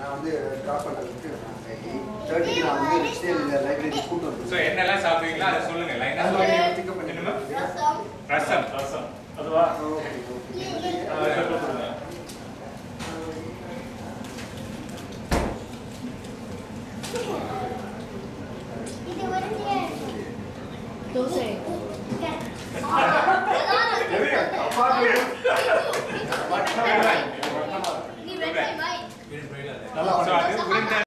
நான் வந்து ட்ராப் பண்ணுறதுக்கு தேர்ட்டிக்கு நான் இந்த லைப்ரரி கூட்டு வந்து ஸோ என்னெல்லாம் சாப்பிடுவீங்களோ அதை சொல்லுங்க. லைனாக சொல்லுங்க. பிக்கப் பண்ணணுமா ரசம். ரசம். அதுவா? ஓகே 来了